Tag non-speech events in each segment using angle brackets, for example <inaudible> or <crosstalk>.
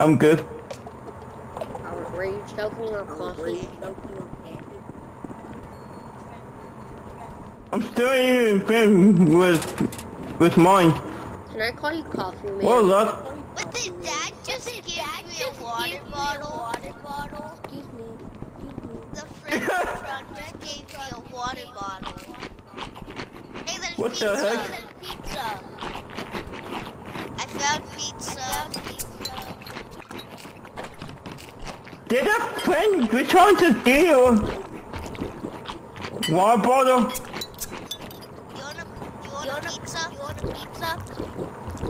I'm good. Are you choking on coffee? I'm still eating thing with with mine. Can I call you coffee man? What was that? What did dad just give me a water bottle? Water bottle. Excuse me. The friend from just gave me a water bottle. Hey, there's What the pizza. heck? There's pizza. I found pizza. Did that friend return to steal water bottle? You want a, you want a pizza? You want a pizza?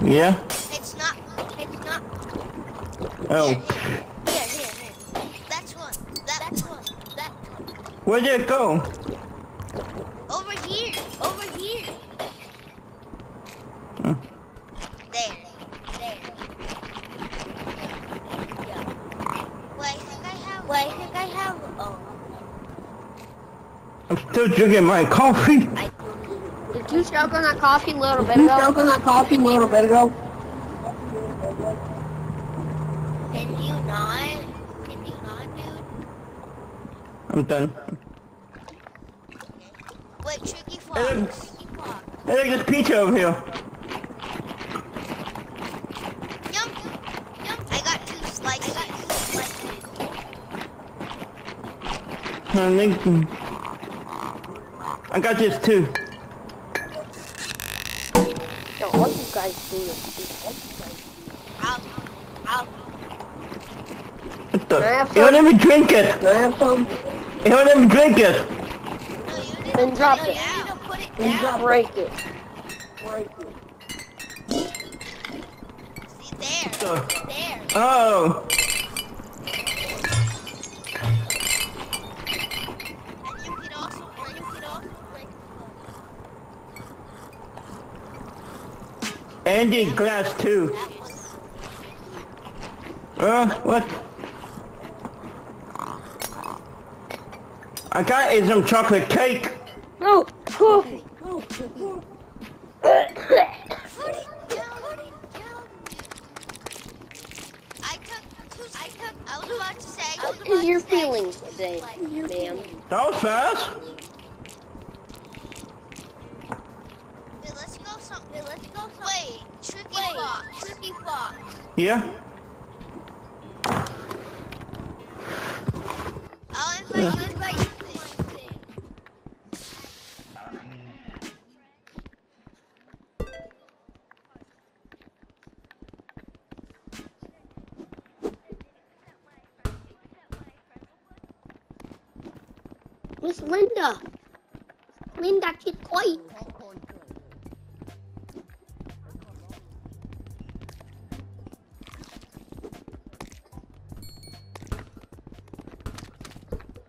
Yeah. It's not. It's not. Oh. Here, here, here, here. That's one. That's one. That one. Where did it go? Over here. Over here. Hmm. There. There. Yeah. Wait, I think I have. Wait, I think I have. Oh. I'm still drinking my coffee. Did you choke on that coffee a little bit ago? on that coffee a little bit ago. Can you not? Can you not, dude? I'm done. Wait, Tricky. Fox. Hey, look, there's pizza over here. I got two slices. I got two slices. I think I got this too. Yo, what you guys doing? What you guys Ow. Ow. What the? Can I have You don't some? even drink it. Can I have some? You don't even drink it. No, Then drop it. down. You didn't put it Then drop Break it. Break it. See, there. Uh, There. Oh. Andy glass too. Uh, what? I got some chocolate cake. No, coffee. Put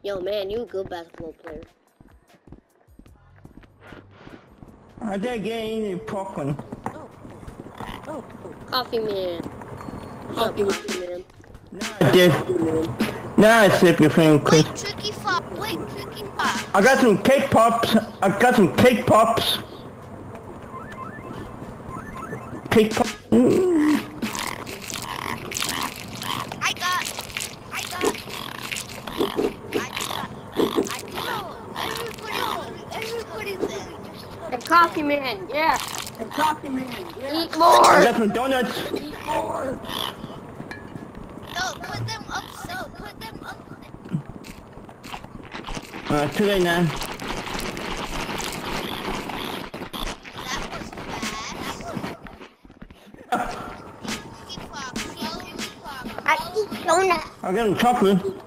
Yo, man, you a good basketball player. I didn't get any popcorn. Coffee man. Coffee man. coffee man? I did. Now I sip your thing, Chris. Wait, Tricky Fox. Wait, Tricky Fox. I got some cake pops. I got some cake pops. Cake pop. Mm. I got, I got, I got, I got. Everybody, everybody's there. The coffee man, yeah. The coffee man. Yeah. Eat I more. got some donuts. Eat More. No, put them up. No, put them up. Uh, too late now. That was bad. Tricky Fox. Yo, Tricky Fox. I eat donut. I got some chocolate.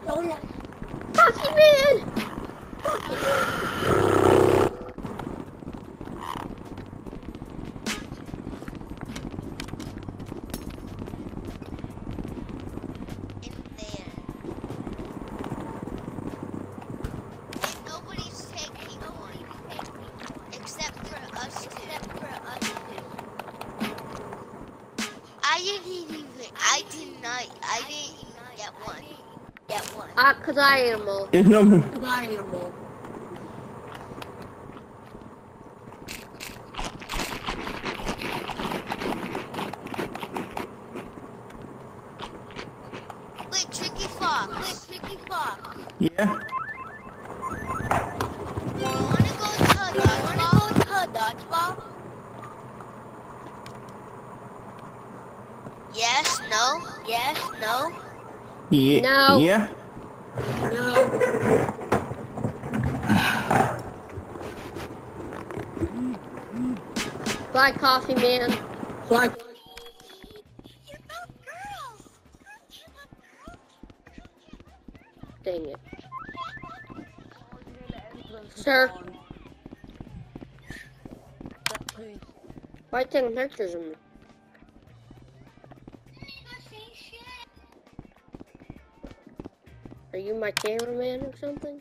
animal. It's animal. Wait, Tricky Wait, Tricky Yeah. Yes, no, yes, no. Yeah. No. Yeah. <sighs> Black coffee man. Like, You're both girls. Dang it. Sir, why are you taking pictures of me? You my cameraman or something?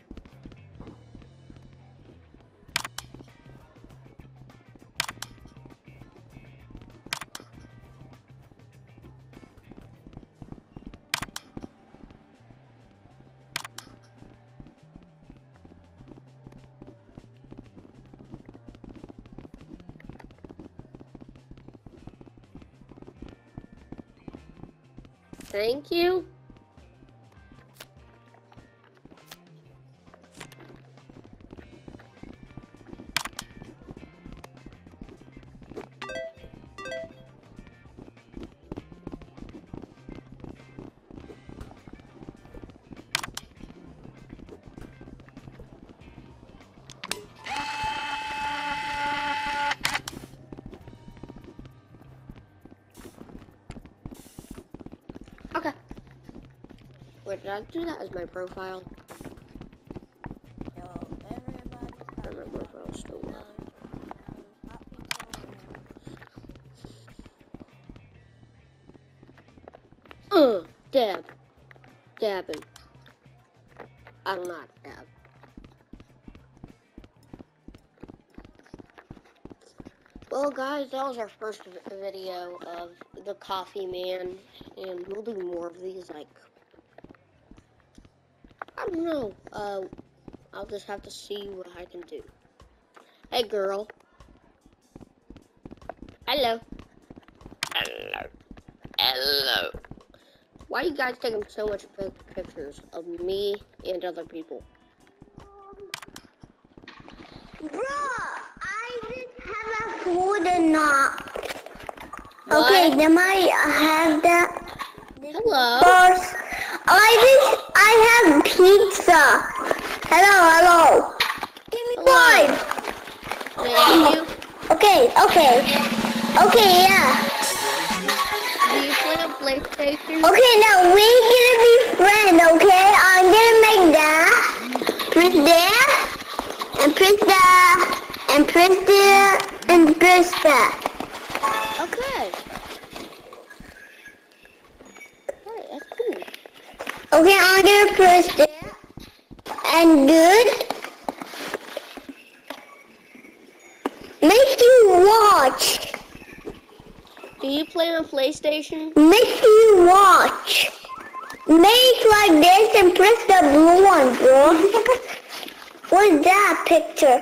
Thank you. Did I do that as my profile? Or my profile still up? Uh, dab. Dabbing. I'm not dab. Well, guys, that was our first video of the Coffee Man, and we'll do more of these. Like, don't know. Uh, I'll just have to see what I can do. Hey, girl. Hello. Hello. Hello. Why are you guys taking so much pictures of me and other people? Bro, I just have a food or not. What? Okay, then I have that Hello. first. I just I have pizza. Hello, hello. Give me Hello. you. Okay, okay. Okay, yeah. Do you play on PlayStation? Okay, now we gonna be friends, okay? I'm gonna make that. Press there. And press that. And press there. And press that. Okay. Alright, that's cool. Okay, I'm gonna press there. And good. Make you watch. Do you play on PlayStation? Make you watch. Make like this and press the blue one, bro. <laughs> What's that picture?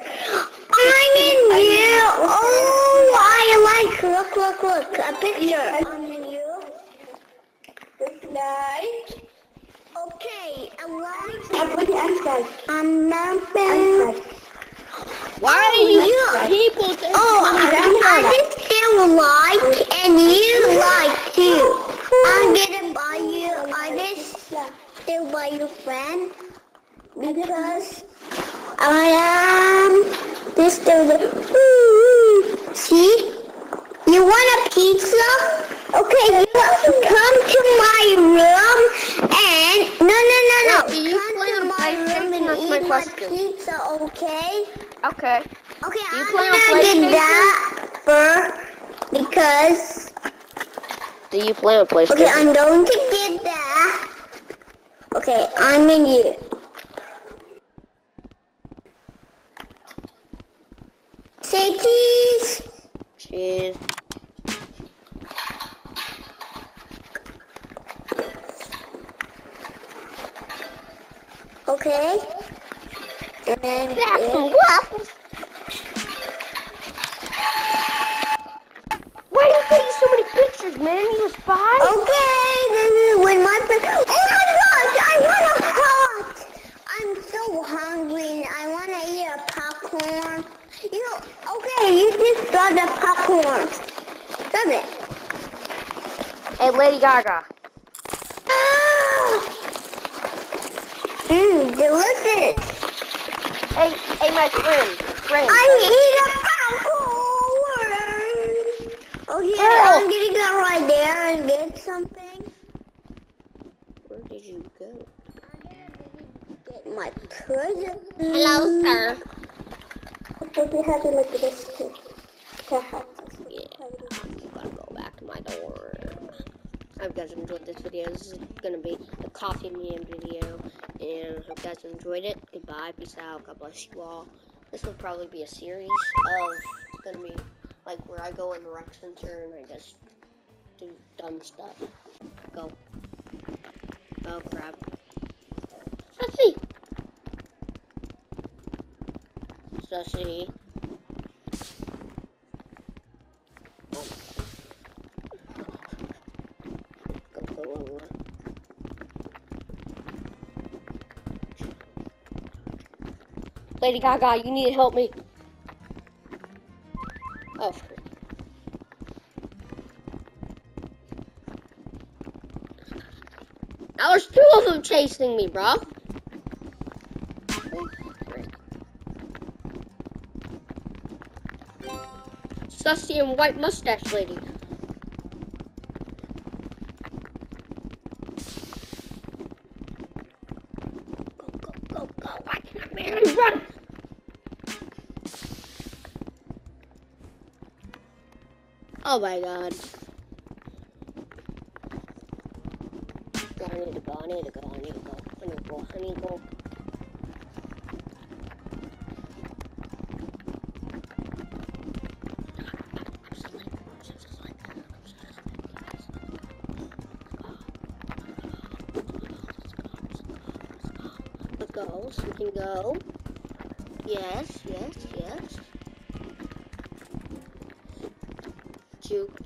I'm in you. Oh, I like. Look, look, look. A picture. I'm in you. This night. Okay, I like. I'm not Why are you people taking Oh, so many I just feel like, and you like too. I'm gonna buy you. I just still buy you friend because I am this still. See, you want a pizza? Okay, you come to my room and no, no, no, no. You play on my room and eat my my pizza, okay? Okay. Okay, You I'm play gonna get that for because Do you play on PlayStation? okay, I'm going to get that. Okay, I'm in you. Say cheese. Cheers. Okay. And then That's some this. waffles. Why are you taking so many pictures, man? You spy? Okay, this is when my. Oh my gosh! I want a heart. I'm so hungry. I want to eat a popcorn. You know, okay? You just got the popcorn. Stop it. Hey, Lady Gaga. Mmm, delicious. Hey, hey, my friend. Friend. I eat a popcorn. Okay, Oh. I'm gonna go right there and get something. Where did you go? I get my present. Hello, sir. Okay, we have to look at this too. Yeah, I'm gonna go back to my dorm. I hope you guys enjoyed this video. This is gonna be the coffee man video, and I hope you guys enjoyed it. Goodbye, peace out, God bless you all. This will probably be a series of gonna be like where I go in the rec center and I just do dumb stuff. Go. Oh crap. Sussy. Sussy. Go, Lady Gaga, you need to help me. Oh. Now there's two of them chasing me, bro. Sussy and white mustache lady. Go, go, go, go. Why can't I barely run? Oh my god. I need to go, I need to go, I need to go. I need to go, I need to go. Let's go, so we can go. Yes, yes, yes.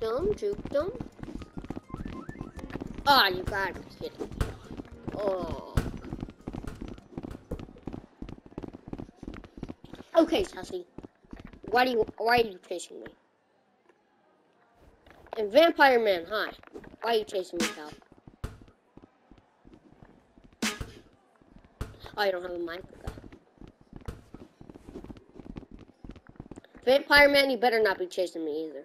Juke them, juke them. Ah, you gotta be kidding. Oh. Okay, Sassy. Why do you why are you chasing me? And Vampire Man, hi. Why are you chasing me, pal? Oh, you don't have a mic? Vampire Man, you better not be chasing me either.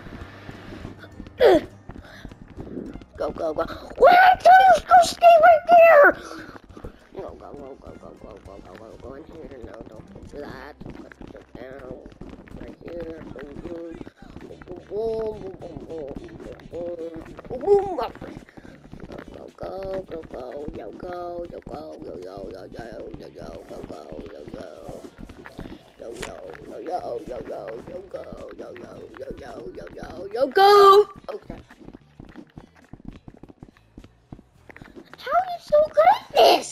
go, go, go. Go, go, go. I tell you to go stay right there! Go, go, go, go, go, go, go, go, go, go in here. No, don't do that. Put it down. Right here. Boom, boom. Boom, boom, boom, boom, boom, boom, boom, boom, boom. Go, go, go, go, go, yo, go, yo, go, yo, yo, yo, yo, yo, yo, go, go, yo, yo. Yo, yo, yo, yo, yo, yo, yo, go, yo, yo, yo, yo, yo, yo, yo, go. Okay. How are you so good at this?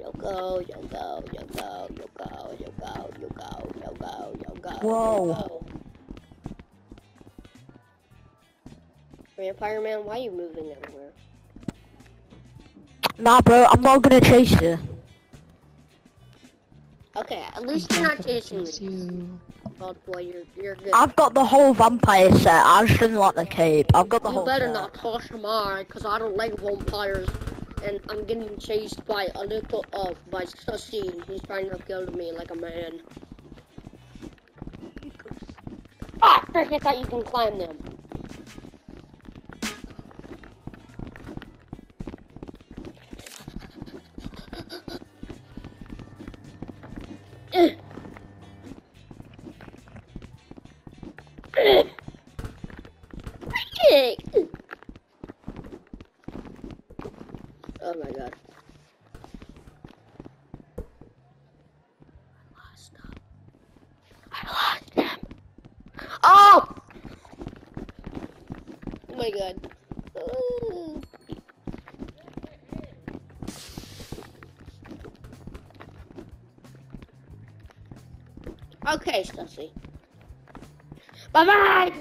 Yo go, yo go, yo go, yo go, yo go, yo go, yo go, Whoa. Vampire Man, why are you moving everywhere? Nah, bro, I'm not gonna chase you. Okay, at least you're not chasing me. Boy, you're you're good. I've got the whole vampire set. I just didn't like the cape. I've got the whole- you whole better set. not touch mine, cause I don't like vampires, and I'm getting chased by a little of by Sussy. He's trying to kill me like a man. after hit that, you can climb them. Okay, Stussy. Bye bye!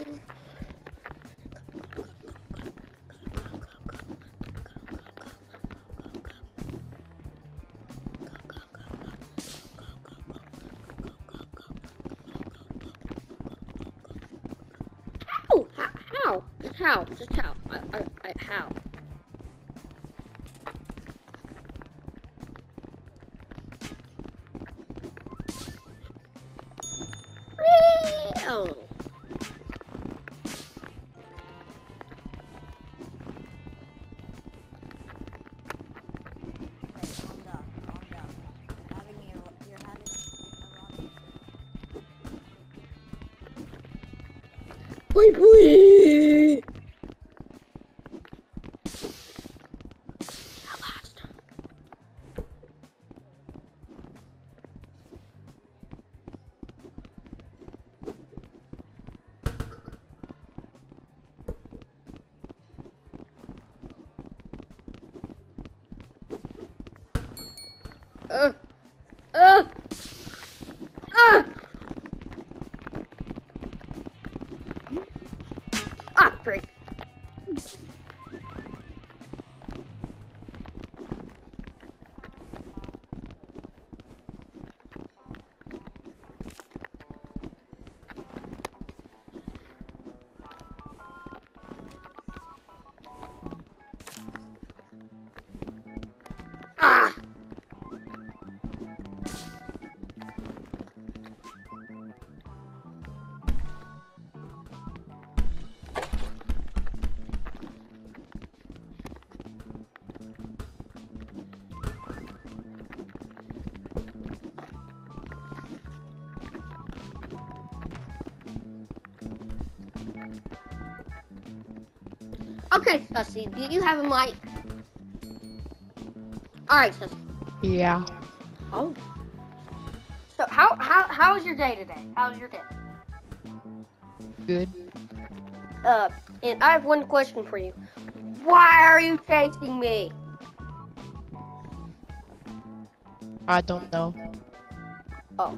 Okay, Sussy, do you have a mic? Alright, Sussy. Yeah. Oh. So how how how was your day today? How was your day? Good. Uh, and I have one question for you. Why are you chasing me? I don't know. Oh.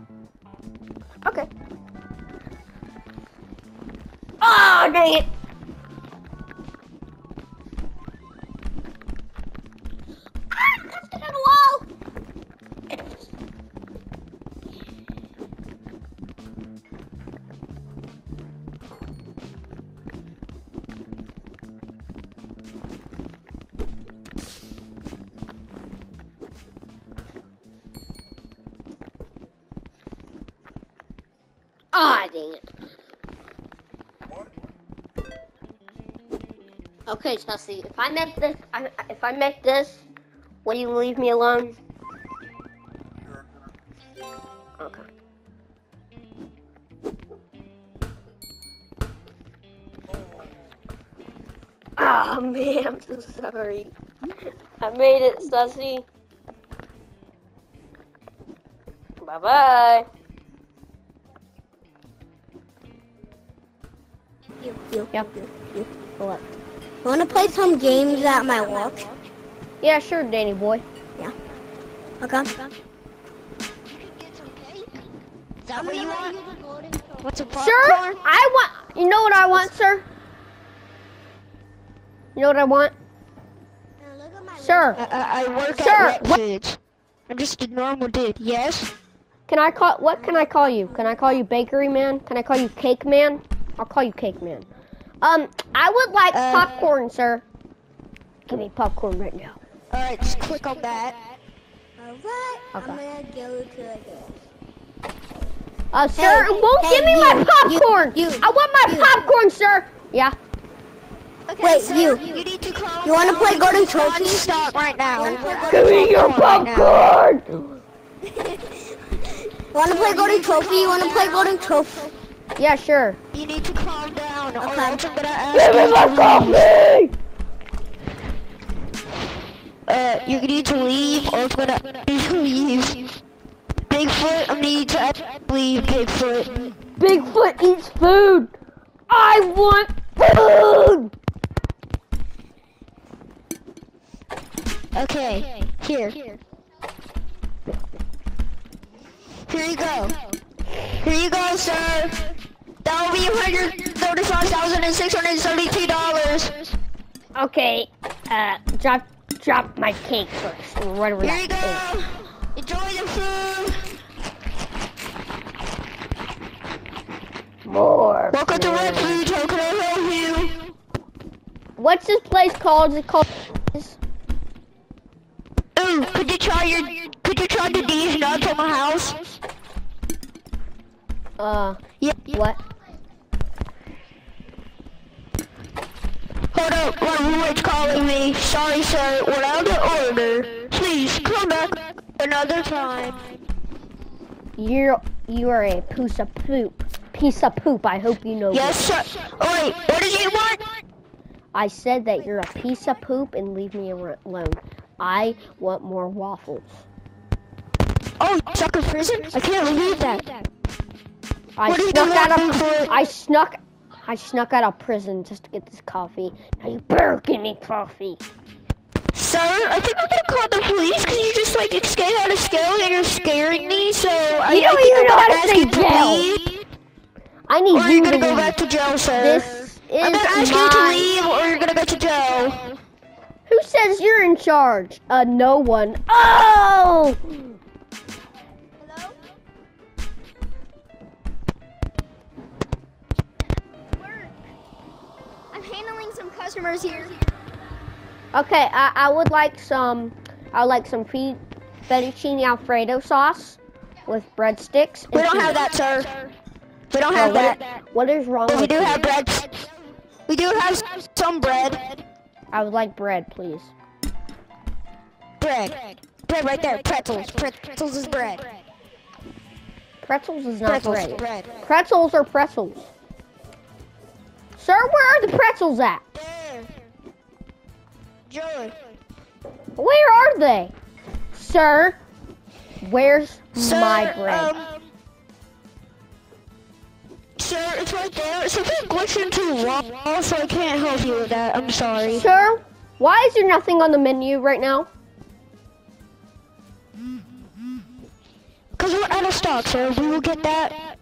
Ah, dang it. Okay, Chelsea, if I make this, if I make this, will you leave me alone? Okay. Oh man, I'm so sorry. I made it, Sussy. Bye bye. Yep. you, you. What? Want to play some games at my work? Yeah, sure, Danny boy. Yeah. Okay. You can get some cake. Is that what you want? What's a popcorn? Sir, I want. You know what I want, sir? You know what I want, sir? I, I, I work Sir, at Red what- Foods. I'm just a normal dude. Yes. Can I call? What can I call you? Can I call you Bakery Man? Can I call you Cake Man? I'll call you Cake Man. Um, I would like Uh, popcorn, sir. Give me popcorn right now. All right, just click on that. Alright, Okay. I'm gonna go to the Uh, sir, Hey, won't hey, give me you, my popcorn. you, I want my you. popcorn, sir. Yeah. Wait, you. You need to call. You want to play Golden Trophy? Stop right now. Give me your popcorn. <laughs> <laughs> You want to play Golden Trophy? You want to play Golden Trophy? Yeah, sure. You need to calm down, or Okay. else I'm gonna ask Give me you my to coffee. Uh, you need to leave, or I'm gonna leave. Bigfoot, I need to leave Bigfoot. Bigfoot eats food. I want food. Okay, here. Here you go. Here you go, sir. That will be $135,672. Okay, uh, drop, drop my cake first. and Run Here you go. cake. Enjoy the food. More. Welcome to. Red Food. How can I help you? What's this place called? Is it called? Ooh, could you try your, could you try the D's nuts at my house? Uh, Yeah. what? Hold up, my roommate's calling me. Sorry, sir. We're out of order. Please, come back another time. You're you are a piece of poop. Piece of poop. I hope you know. Yes, that. sir. Oh, wait, what did you want? I said that you're a piece of poop and leave me alone. I want more waffles. Oh, stuck in prison? I can't believe that. I What snuck out of? I snuck I snuck out of prison just to get this coffee. Now you better give me coffee. Sir, I think I'm gonna call the police because you just like escaped out of scale and you're scaring me. So I, You don't I think even know how to ask say jail. leave, I need or you to go leave. back to jail, sir. This is I'm gonna ask you to leave, or you're gonna go to jail. Who says you're in charge? Uh, no one. Oh! Okay, I, I would like some. I would like some fe- fettuccine alfredo sauce with breadsticks. We don't have that, sir. We don't Oh, have what- that. What is wrong But we do have bread. We do have some bread. I would like bread, please. Bread. Bread right there. Pretzels. Pretzels is bread. Pretzels is not Pretzels. Bread. Pretzels are pretzels. Sir, where are the pretzels at? Joey. Where are they? Sir, where's Sir, my bread? Um, sir, it's right there. Something glitched into the wall, so I can't help you with that. I'm sorry. Sir, why is there nothing on the menu right now? Because we're out of stock, sir. We will get that.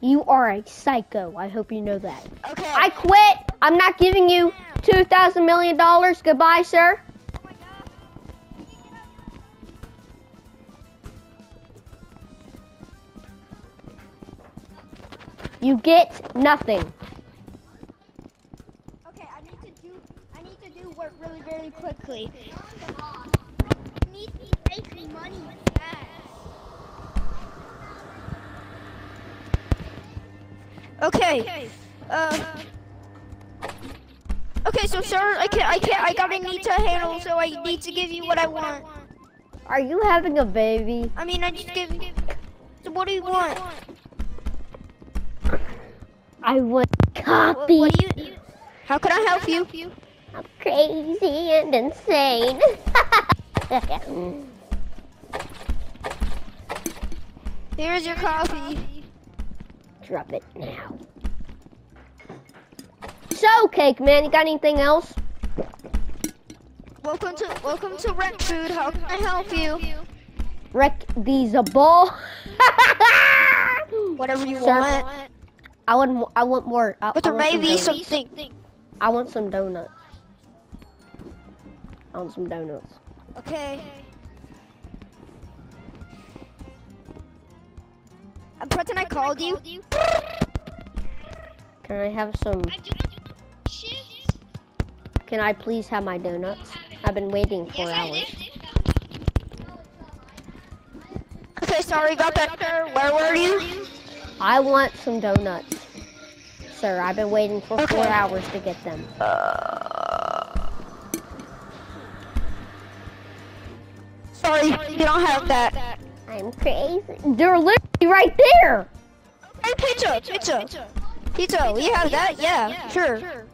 You are a psycho. I hope you know that. Okay. I quit. I'm not giving you two thousand million dollars. Goodbye, sir. You get nothing. Okay, I need to do I need to do work really, really quickly. need to make money fast. Okay. Uh. Okay, so sir, I can't, I can't, I gotta need to handle, so I need to give you what I want. Are you having a baby? I mean, I just give. So what do you want? I want What, coffee. what do you? How can I help you? I'm crazy and insane. <laughs> Here's your coffee. Drop it now. So, Cake Man, you got anything else? Welcome to, welcome to Wreck Food. How can I help you? Wreck these a ball. <laughs> Whatever you Sir, want. I want, mo- I want more. I, But I there want may be donuts. something. I want some donuts. I want some donuts. Okay. Uh, I'm pretend I called you. Can I have some? Can I please have my donuts? I've been waiting for hours. Okay, sorry about that, sir. Where were you? I want some donuts. Sir, I've been waiting for four hours to get them. Uh, sorry, you don't have that. I'm crazy. They're literally right there. Hey, pizza, pizza. Pizza, we have that? Yeah, sure.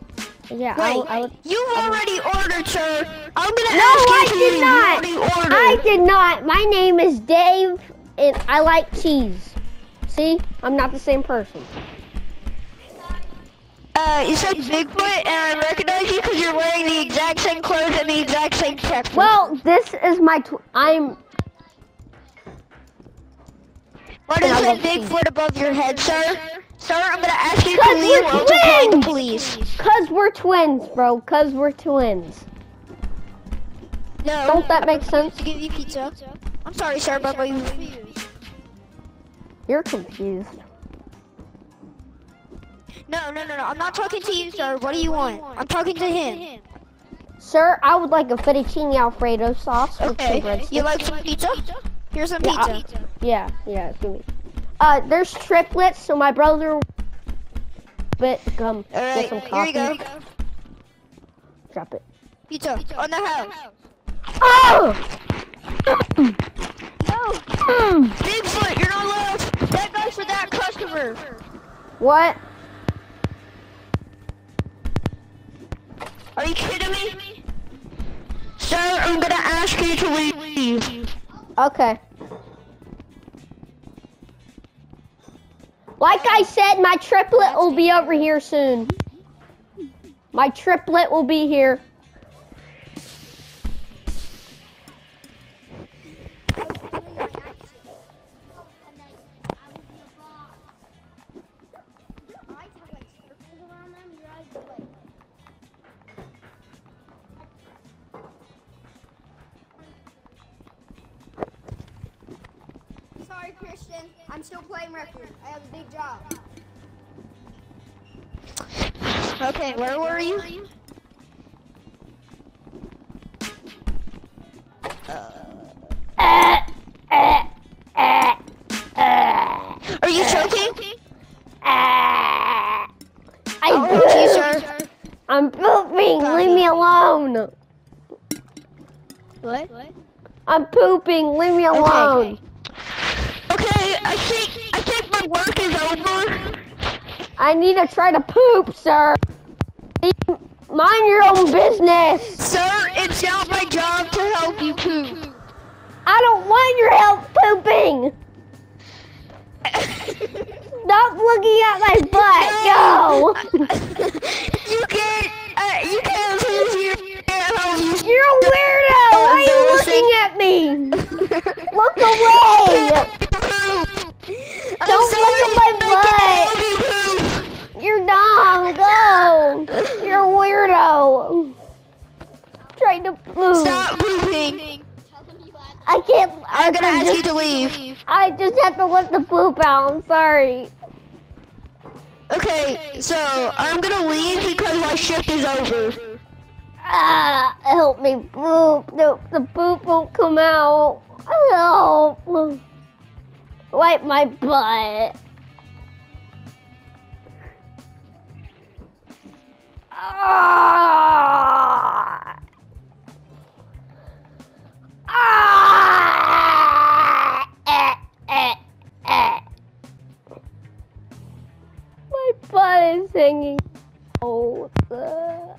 Yeah, I, Wait, I would. you've already ordered, sir. I'm gonna No, ask you I to did not. You ordered. I did not. My name is Dave, and I like cheese. See, I'm not the same person. Uh, you said Bigfoot, and I recognize you because you're wearing the exact same clothes and the exact same check. Well, this is my. Tw- I'm. What is that I it cheese. Bigfoot above your head, sir? Sir, I'm gonna ask you to leave we're or I'll call the twins. police. Cause we're twins, bro. Cause we're twins. No. Don't that make sense? To give you pizza. I'm sorry, sir, but you. You're confused. No, no, no, no. I'm not talking to you, sir. What do you want? I'm talking to him. Sir, I would like a fettuccine alfredo sauce Okay. You like some pizza? Here's some Yeah, I- pizza. Yeah, yeah, give me. Uh, there's triplets, so my brother. But come All get right. some Here coffee. you go. Drop it. Pizza on the house. Oh! <clears throat> No. Bigfoot, you're not allowed. That goes for that customer. What? Are you kidding me? Sir, I'm gonna ask you to leave. Okay. Like I said, my triplet will be over here soon. My triplet will be here. I'm still playing record. I have a big job. Okay, where were you? Are you choking? I Oh, you, sir. I'm pooping. Leave me alone. What? I'm pooping. Leave me alone. Okay, I think I think my work is over. I need to try to poop, sir. Mind your own business. Sir, it's not my job to help you poop. I don't want your help pooping. Stop looking at my butt. Go. you can't. Uh, you can't poop here. You <laughs> can't help you. You're a weirdo. Why are you looking at me? Look away. Don't look at my butt. You're dumb. Go. You're a weirdo. Trying to poop. Stop pooping. I can't. I I'm gonna ask just, you to leave. I just have to let the poop out. I'm sorry. Okay, so I'm gonna leave because my shift is over. Ah, help me poop. The, the poop won't come out. Help. Wipe my butt. My butt is hanging out. Sir,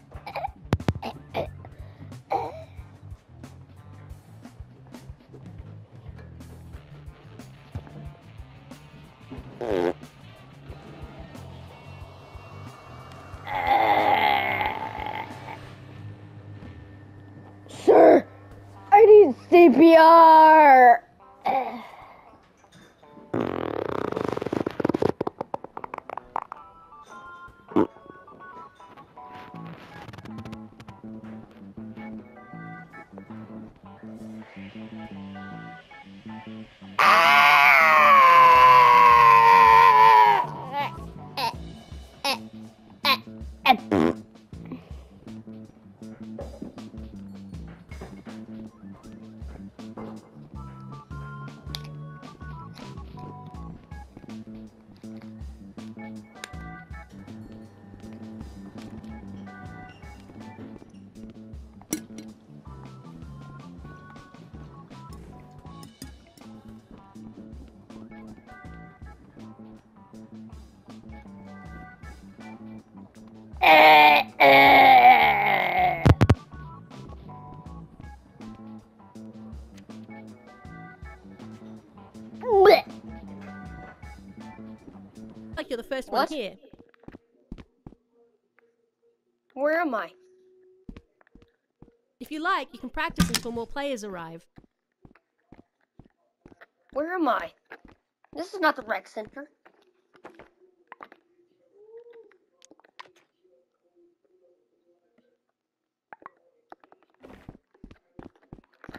CPR. You're the first What? here. Where am I? If you like, you can practice until more players arrive. Where am I? This is not the rec center.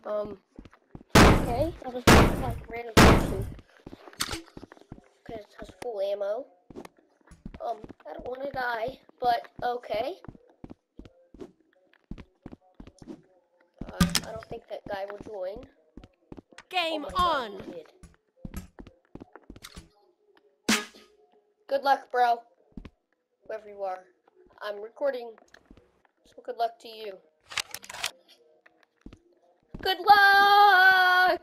Um. Okay, I'll just like random person. Because it has full ammo. Um, I don't want to die, but okay. Uh, I don't think that guy will join. Game Oh my God, on! Good luck, bro. Whoever you are. I'm recording, so good luck to you. Good luck!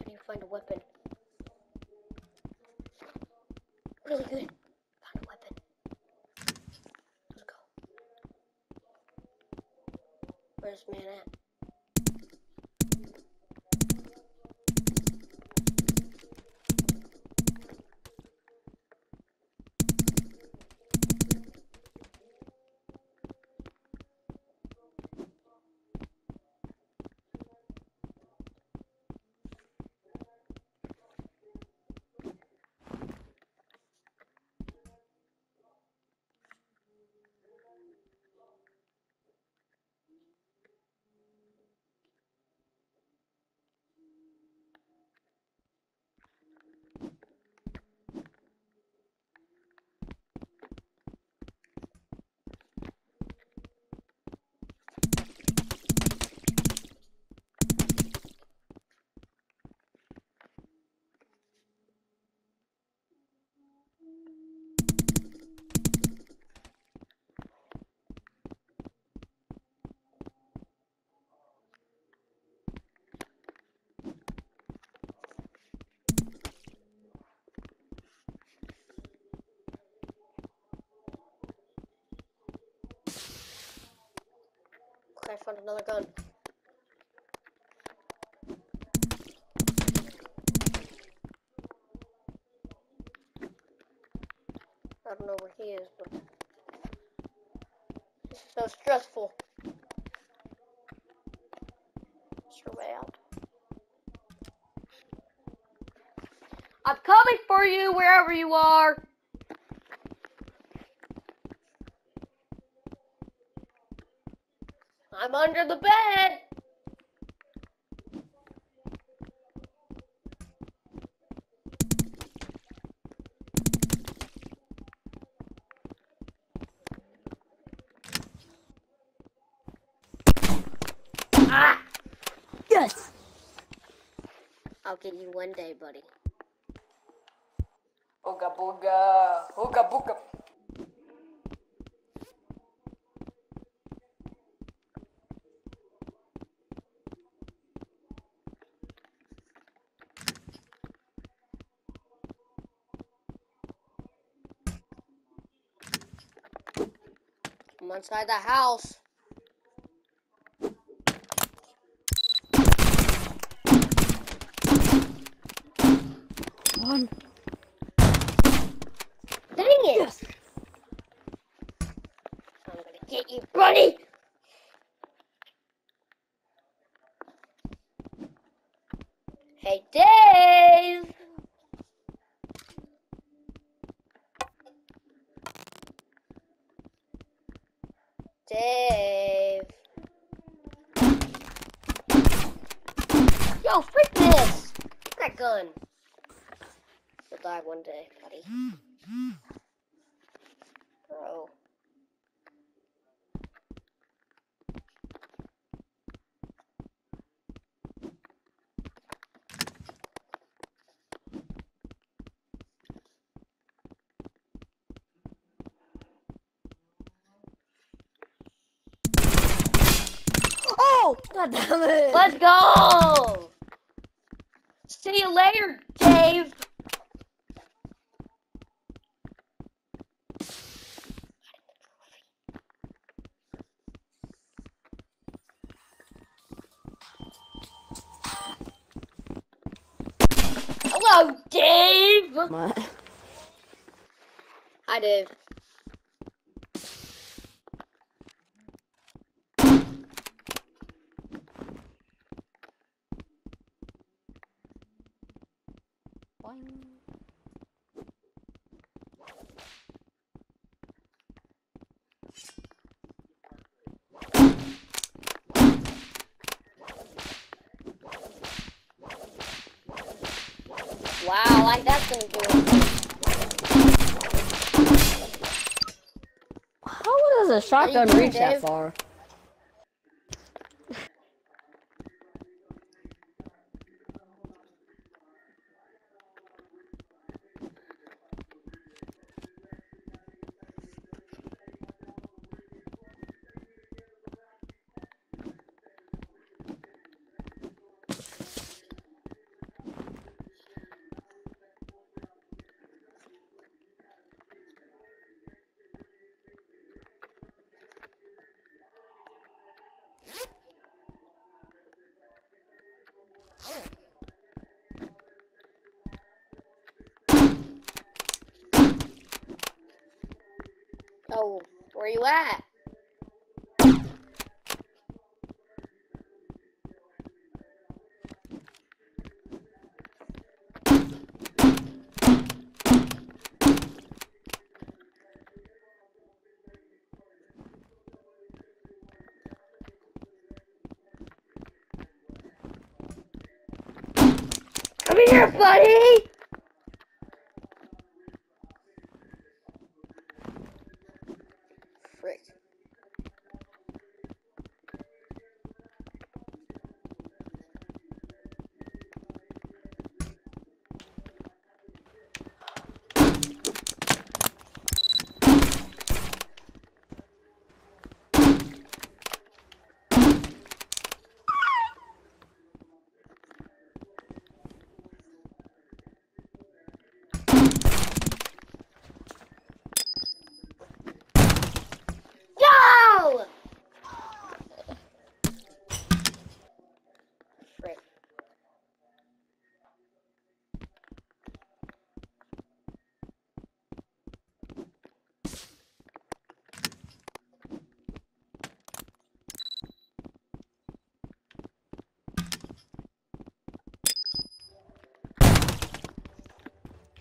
I need to find a weapon. Really good. Found a weapon. Let's go. Where's man at? I found another gun. I don't know where he is, but this is so stressful. It's your way out. I'm coming for you wherever you are. I'm under the bed. Ah! Yes. I'll get you one day, buddy. Ooga booga. Ooga booga. I'm inside the house. One. Dang it! I'm gonna get you, buddy! Hey, Dave! Dave. Yo, freak this! That gun. You'll die one day, buddy. Bro. God damn it. Let's go! See you later, Dave! Hello, Dave. What? Hi, Dave. How does a shotgun reach that far? Buddy! Frick. No! Frick.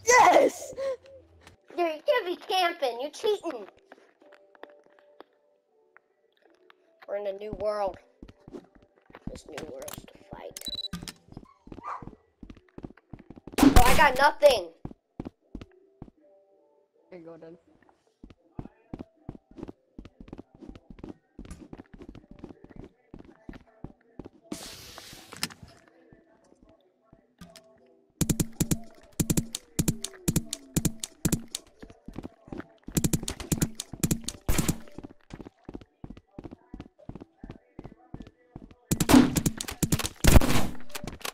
Yes! You're, you can't be camping. You're cheating. We're in a new world. This new world's to fight. Oh, I got nothing. Here you go, then.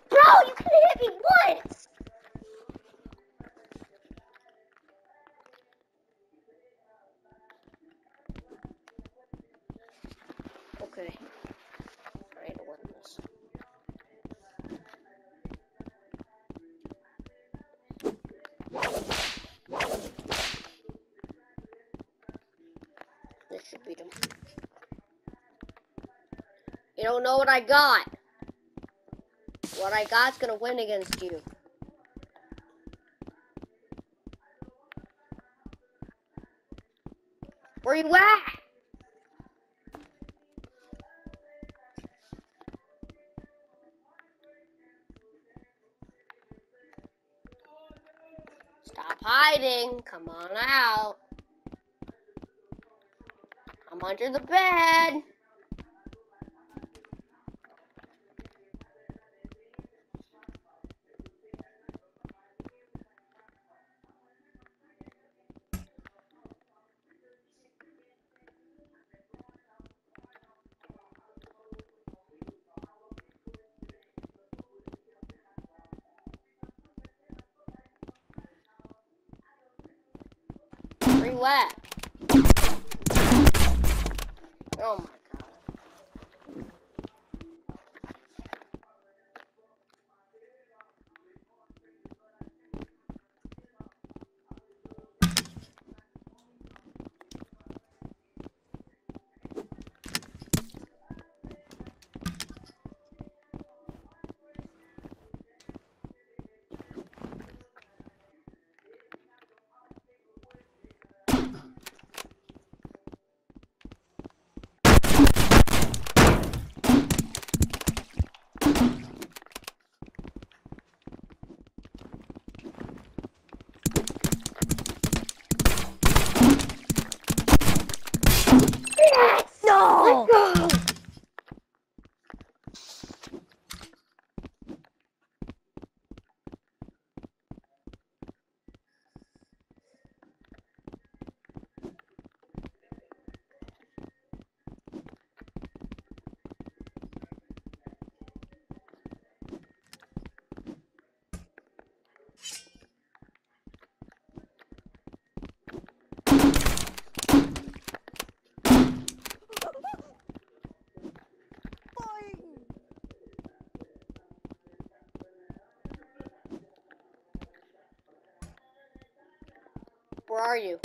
Bro, you could have hit me once. Okay. Trying to win this. This should beat him. You don't know what I got. What I got's gonna win against you. Where you at? Under the bed. Where you at? Oh my god. go! Go! Where are you?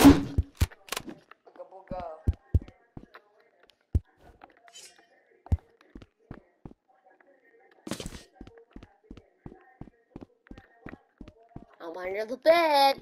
I'm under the bed.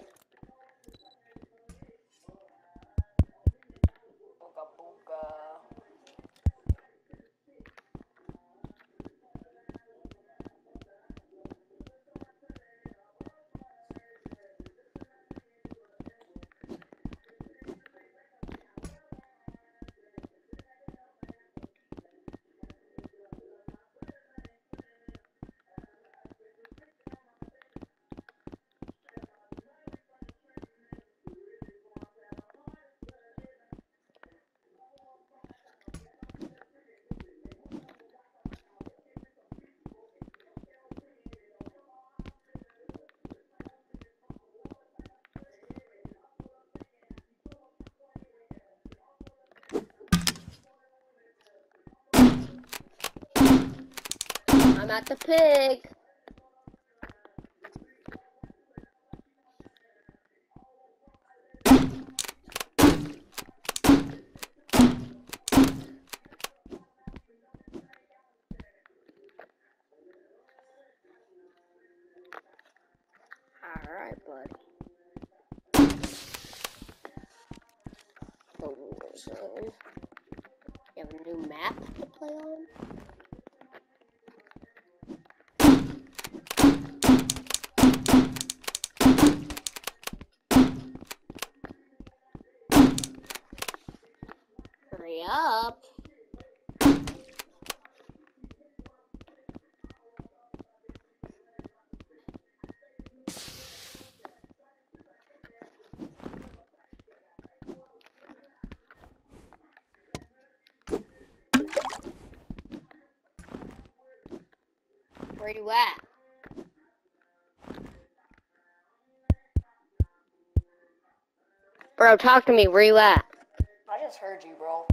I'm at the pig. Alright, buddy. Oh, so, you have a new map to play on? Hurry up. Where you at? Bro, talk to me. Where you at? I just heard you, bro.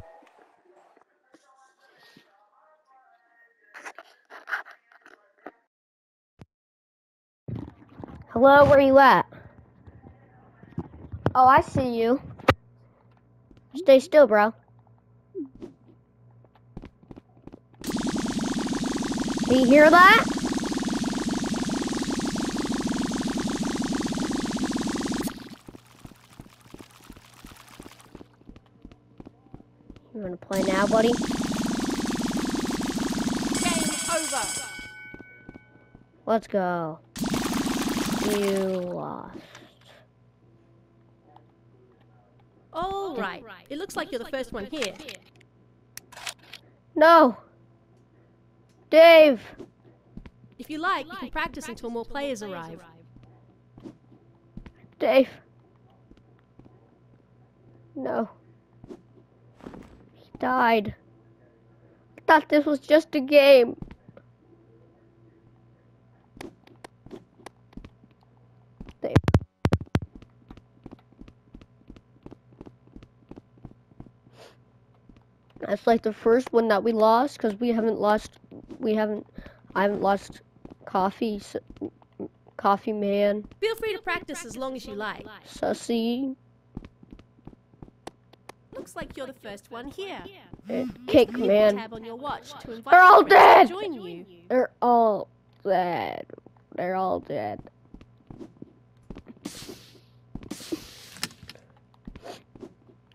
Hello, where you at? Oh, I see you. Stay still, bro. Do you hear that? You wanna play now, buddy? Game over. Let's go. You lost. All right. It looks like you're the first one here. No! Dave! If you like, you can practice until more players arrive. Dave. No. Died. I thought this was just a game. That's like the first one that we lost because we haven't lost. We haven't. I haven't lost coffee. Coffee man. Feel free to practice as long as you like. Sussy. Looks like you're the first one here. uh, Cake man. tab on your watch to invite They're all dead! to join you. They're all dead. They're all dead.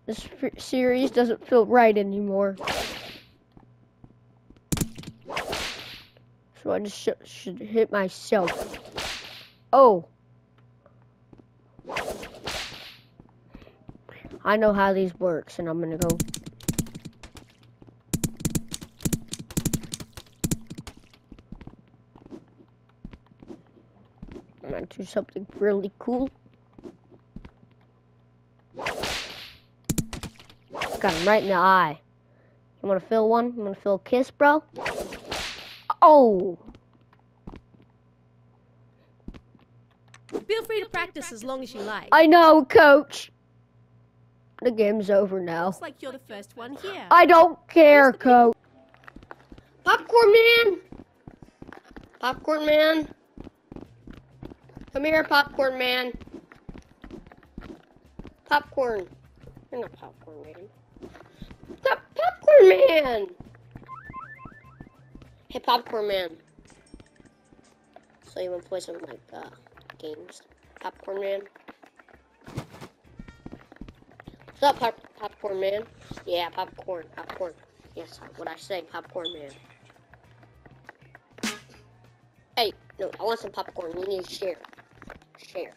This series doesn't feel right anymore. So I just sh- should hit myself. Oh. I know how these works, and I'm gonna go. I'm gonna do something really cool. Got him right in the eye. You wanna feel one? You wanna feel a kiss, bro? Oh! Feel free to practice as long as you like. I know, coach. The game's over now. Looks like you're the first one here. I don't care, coach. Popcorn man! Popcorn man! Come here, popcorn man. Popcorn. You're not popcorn man. Pop- popcorn man! Hey, popcorn man. So you wanna play some like uh, games? Popcorn man. What's up, pop- popcorn man? Yeah, popcorn, popcorn. Yes, what I say, popcorn man. Hey, no, I want some popcorn. We need to share. Share.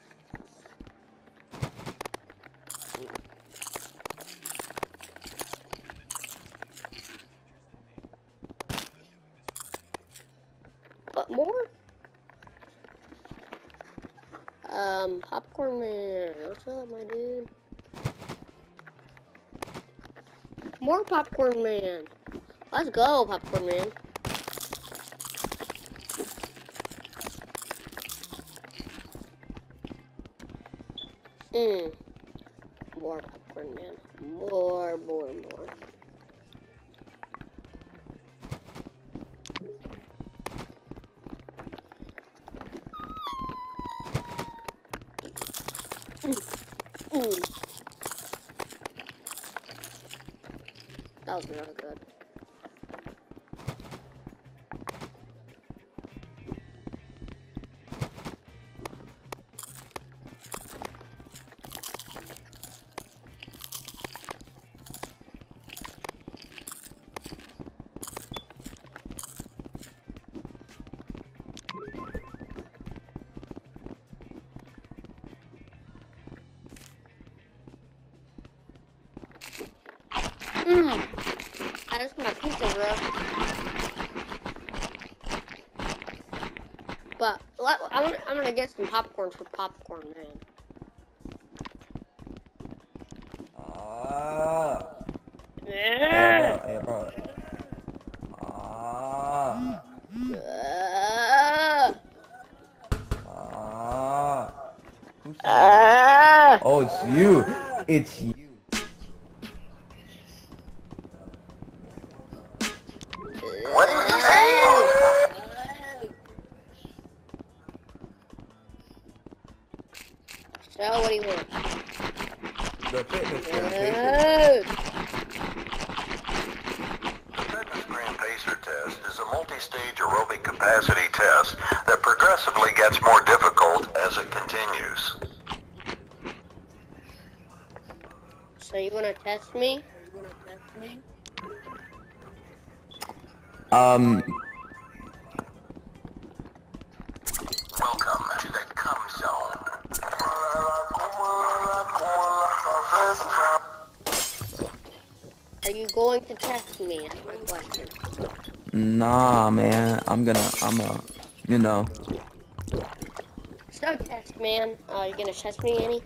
What more? Um, popcorn man. What's up, my dude? More popcorn man. Let's go, popcorn man. Mmm. More popcorn man. More, more, more. Mm. That was really good. Gonna, get some popcorn for popcorn man. Ah. Yeah. Ah. Uh, Ah. Uh. Oh, it's you. It's you. Um, Welcome to the Come Zone. Are you going to test me? That's my question. nah, man. I'm gonna, I'm a, you know. So test man. Uh, you gonna test me any?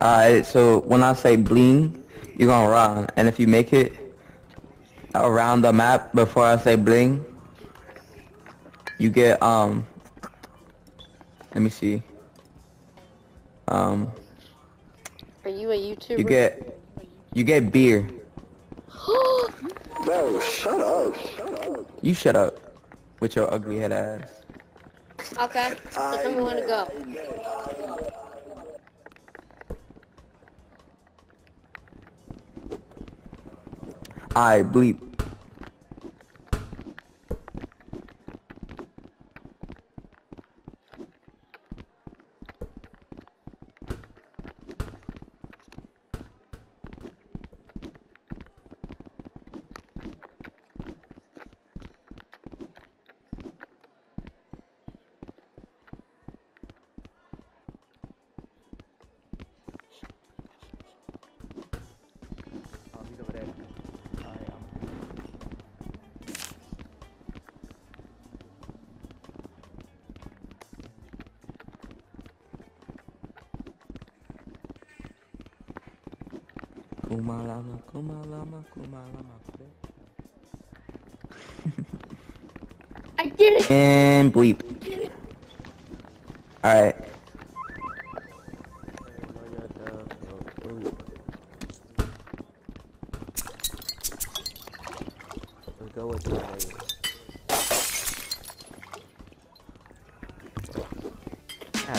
Alright, so when I say bling, you're gonna run. And if you make it around the map before I say bling, you get, um, let me see. Um, Are you a YouTuber? you get, you get beer. <gasps> No, shut up. Shut up. You shut up with your ugly head ass. okay. So tell me when to go. I bleep. I did it. And bleep. Alright.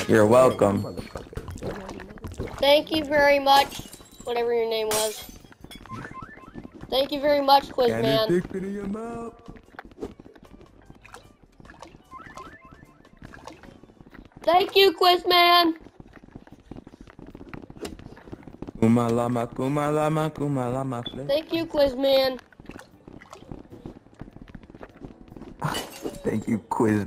You're welcome. Thank you very much, whatever your name was. Thank you very much, Quizman. it in your mouth. Thank you, Quizman. Thank you, Quizman. Thank you, quiz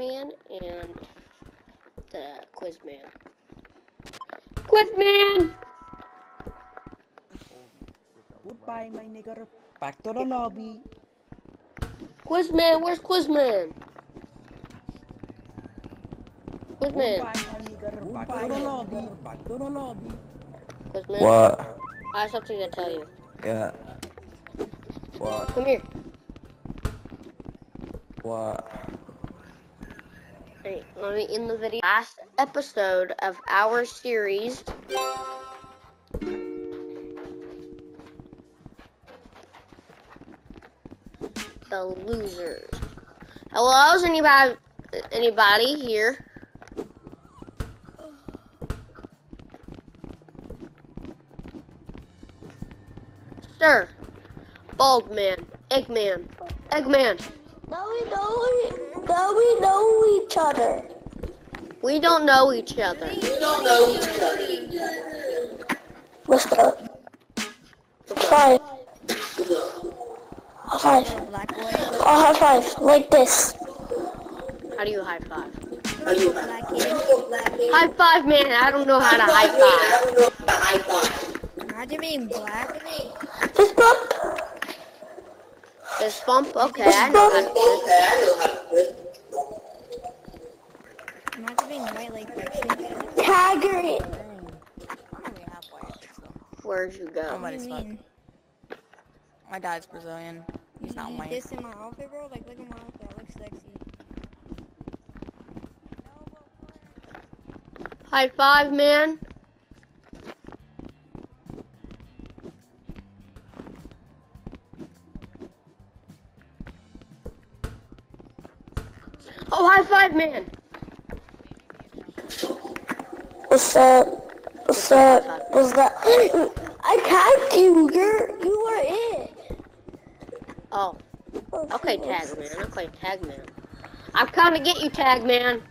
Man and the Quiz Man. Quiz Man! Goodbye, my nigger. Back to the lobby. Quiz Man, where's Quiz Man? Quiz Man. nigger. Back to the lobby. Back to the lobby. Quizman. What? I have something to tell you. Yeah. What? Come here. What? Hey, let me end the video. Last episode of our series. The losers. Hello, is anybody anybody here? Sir. Bald man. Eggman. Eggman. Now we know, now we know each other. We don't know each other. Let's go. Five. High five. Oh, high five. Like this. How do you high five? High five, man. I don't know how to high five. How do you mean black? Fist bump. Fist bump? Okay, I know how to do it. How do you mean white like picture? Taggart. Where'd you go? What do you mean? My dad's Brazilian. He's not white. This in my outfit, bro? Like, look at my outfit. I look sexy. High five, man. Oh, high five, man. What's up? What's up? What's that? I tagged you. You're, you are it. Oh, Oh, okay, tag man. Okay, tag man. I'm coming to get you, tag man.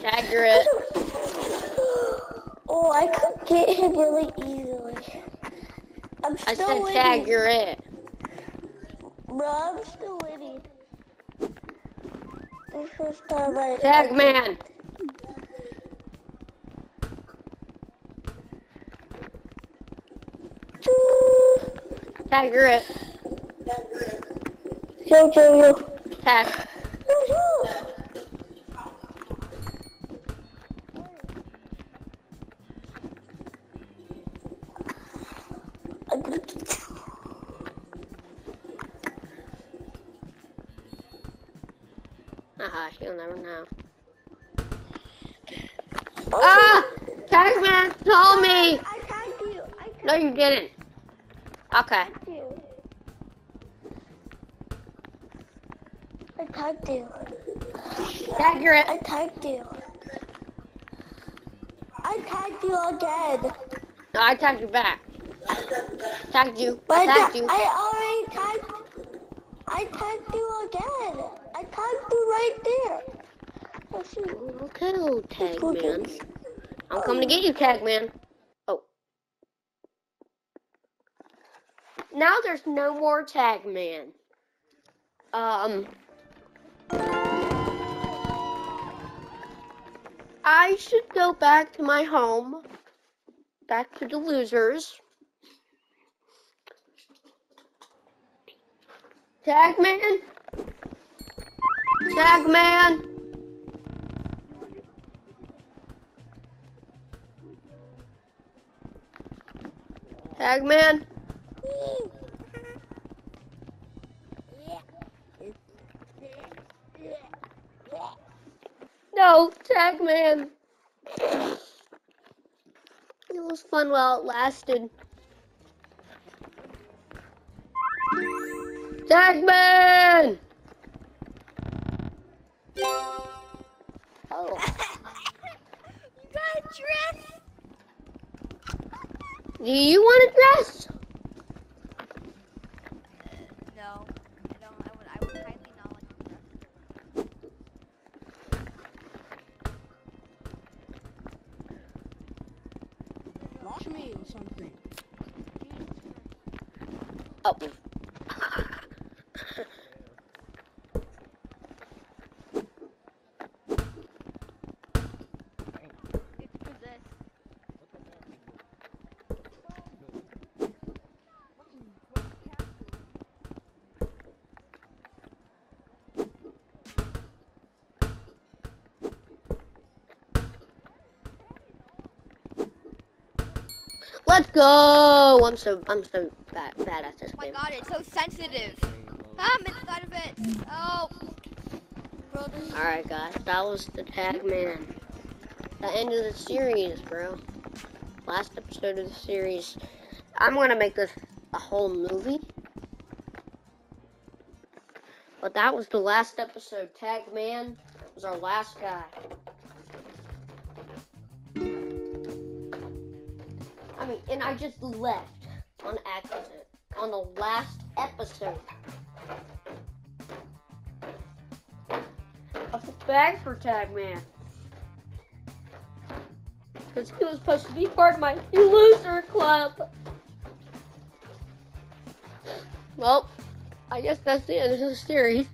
Tag you're it. Oh, I could get him really easily. I'm I still said winning. tag you're it. I'm still winning. The first time I Tag man. Tag you're it. Yo, yo, yo. Tag. Haha, she'll never know. Ah! Tag man told me! I tagged you. I No, you didn't. Okay. you. I tagged you. Tag you're it. I tagged you. I tagged you again. No, I tagged you back. Tagged you. But I tagged you. I already tagged. I tagged you Okay, Tagman. I'm coming to get you, Tagman. Oh. Now there's no more Tagman. Um. I should go back to my home. Back to the losers. Tagman? Tagman? Tagman? No, Tagman. It was fun while it lasted. Tagman! Oh. <laughs> You got a dress? Do you want a dress? No, I don't. I would. I would highly not like a dress. Watch me or something. Oh. It's possessed. Let's go! I'm so I'm so bad, bad at this Oh my game. god, it's so sensitive. Ah, I'm inside of it. Oh. Bro, Alright guys, that was the tag man. The end of the series, bro. Last episode of the series. I'm gonna make this a whole movie. But that was the last episode. Tag man was our last guy. Just left on accident on the last episode. I feel bad for Tag Man. Because he was supposed to be part of my loser club. Well, I guess that's the end of the series.